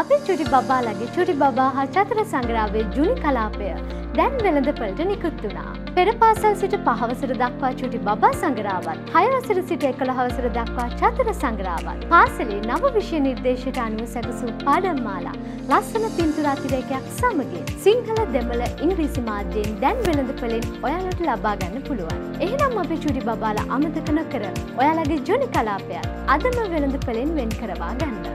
අපේ චුටි බබාලගේ චුටි බබා හා චතර සංග්‍රාවේ ජුනි කලාපය දැන් වෙළඳපළට නිකුත් වුණා. පෙර පාසල් සිට පහවසර දක්වා චුටි බබා සංග්‍රාවත් හයවසර සිට එකළ හවසර දක්වා චතර සංග්‍රාවත් පාසලේ නව විෂය නිර්දේශයට අනුව සැකසූ පාඩම් මාලා ලස්සන පින්තුර අතිරේකයක් සමගින් සිංහල දෙමළ ඉංග්‍රීසි මාධ්‍යයෙන් දැන් වෙළඳපළෙන් ඔයාලට ලබා ගන්න පුළුවන්. එහෙනම් අපි චුටි බබාලා අමතක නොකර ඔයාලගේ ජොනි කලාපයත් අදම වෙළඳපළෙන් වෙන් කරවා ගන්න.